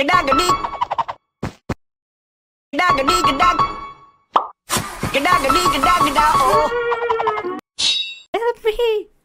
Gadagadi. Happy!